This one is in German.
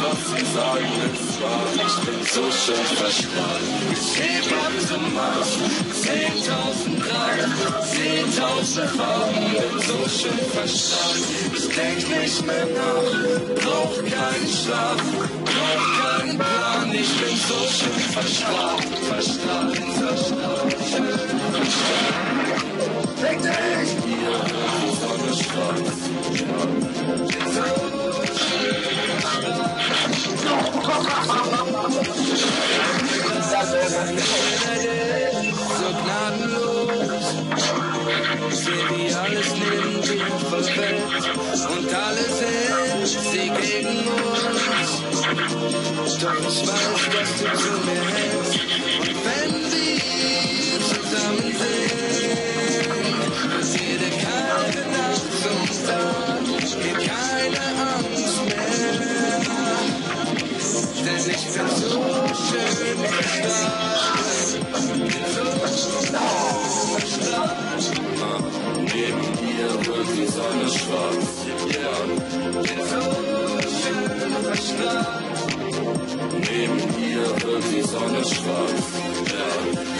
was sie sagen, ist wahr. Ich bin so schön verstrahlt. Ich heb ab zum Mars. 10.000 Grad, 10.000 Farben, bin so schön verstrahlt. Ich denk nicht mehr nach, brauch keinen Schlaf, brauch keinen Plan. Ich bin so schön verstrahlt, Doch ich weiß, dass du zu mir hältst und wenn wir zusammen sind, passiert dir keine Nacht zum Tag, geht keine Angst mehr. Denn ich bin so schön verstrahlt. Neben dir wird die Sonne schwarz. Dir wird die Sonne schwarz. Ja,